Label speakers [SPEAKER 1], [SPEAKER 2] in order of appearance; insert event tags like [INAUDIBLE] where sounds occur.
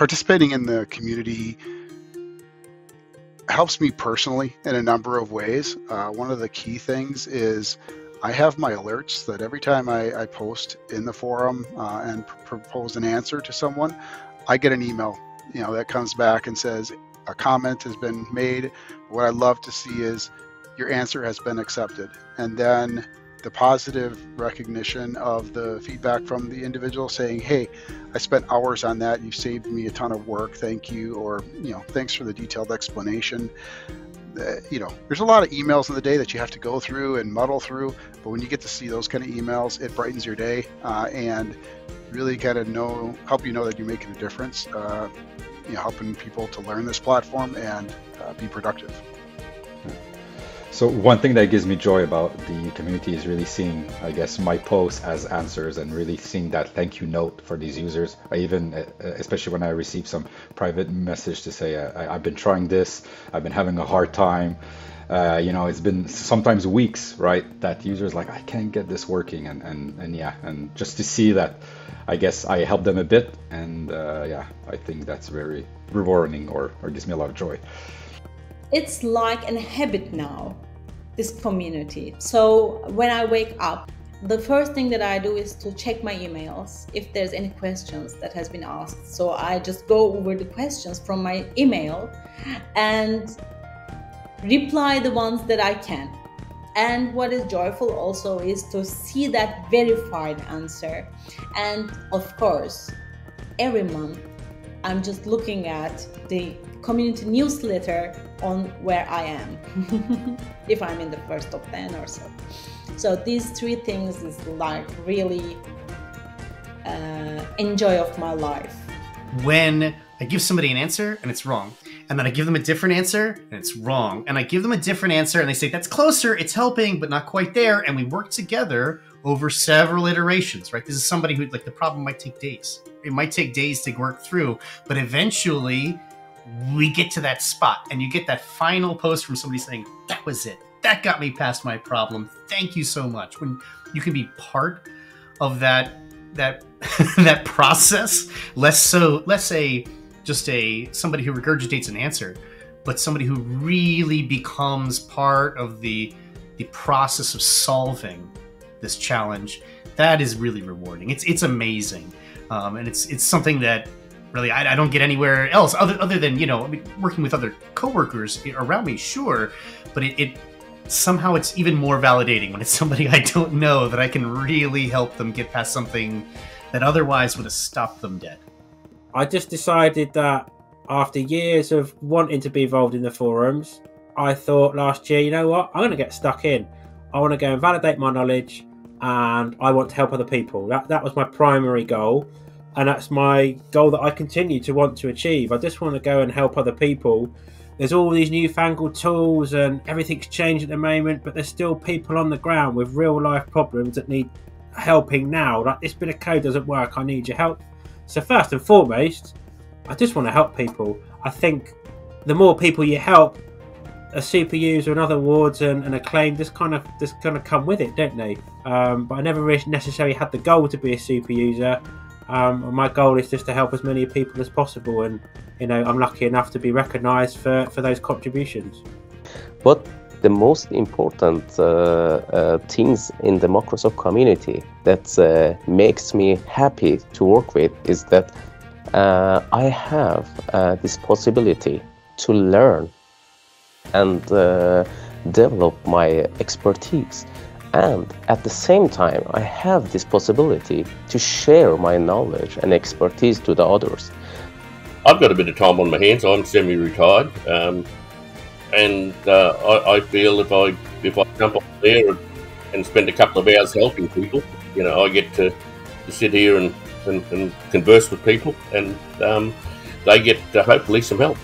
[SPEAKER 1] participating in the community helps me personally in a number of ways. Uh, one of the key things is I have my alerts that every time I, I post in the forum uh, and pr- propose an answer to someone, I get an email, you know, that comes back and says a comment has been made. What I'd love to see is your answer has been accepted, and then the positive recognition of the feedback from the individual saying, "Hey, I spent hours on that. You saved me a ton of work. Thank you," or you know, "Thanks for the detailed explanation." Uh, you know, there's a lot of emails in the day that you have to go through and muddle through, but when you get to see those kind of emails, it brightens your day uh, and really kind of know help you know that you're making a difference. Uh, you know, helping people to learn this platform and uh, be productive.
[SPEAKER 2] So one thing that gives me joy about the community is really seeing, I guess, my posts as answers and really seeing that thank you note for these users. I even, uh, especially when I receive some private message to say, uh, I, have been trying this, I've been having a hard time. Uh, you know, it's been sometimes weeks, right? That users like, I can't get this working, and and and yeah, and just to see that, I guess I help them a bit, and uh, yeah, I think that's very rewarding, or or gives me a lot of joy.
[SPEAKER 3] It's like an habit now this community. So when I wake up, the first thing that I do is to check my emails if there's any questions that has been asked. So I just go over the questions from my email and reply the ones that I can. And what is joyful also is to see that verified answer. And of course, every month I'm just looking at the community newsletter on where I am, [LAUGHS] if I'm in the first top 10 or so. So these three things is like really uh, enjoy of my life.
[SPEAKER 4] When I give somebody an answer and it's wrong, and then I give them a different answer and it's wrong, and I give them a different answer and they say that's closer, it's helping, but not quite there, and we work together over several iterations, right? This is somebody who like the problem might take days. It might take days to work through, but eventually we get to that spot and you get that final post from somebody saying, That was it. That got me past my problem. Thank you so much. When you can be part of that that [LAUGHS] that process, less so less say just a somebody who regurgitates an answer, but somebody who really becomes part of the the process of solving this challenge. That is really rewarding. It's it's amazing, um, and it's it's something that really I, I, don't get anywhere else other other than you know I mean, working with other coworkers around me, sure, but it, it somehow it's even more validating when it's somebody [LAUGHS] I don't know that I can really help them get past something that otherwise would have stopped them dead.
[SPEAKER 5] I just decided that after years of wanting to be involved in the forums, I thought last year, you know what, I'm going to get stuck in. I want to go and validate my knowledge, and I want to help other people. That that was my primary goal and that's my goal that I continue to want to achieve. I just want to go and help other people. There's all these newfangled tools and everything's changed at the moment, but there's still people on the ground with real life problems that need helping now. Like this bit of code doesn't work, I need your help. So first and foremost, I just want to help people. I think the more people you help, a super user and other awards and, and acclaim just kind of just kind of come with it, don't they? Um, but I never really necessarily had the goal to be a super user. Um, my goal is just to help as many people as possible, and you know I'm lucky enough to be recognised for, for those contributions.
[SPEAKER 6] But the most important uh, uh, things in the Microsoft community that uh, makes me happy to work with is that I have this possibility to learn and develop my expertise and at the same time, I have this possibility to share my knowledge and expertise to the others.
[SPEAKER 7] I've got a bit of time on my hands. I'm semi-retired, um, and uh, I, I, feel if I if I jump on there and spend a couple of hours helping people, you know, I get to, to sit here and, and, and converse with people, and um, they get uh, hopefully some help.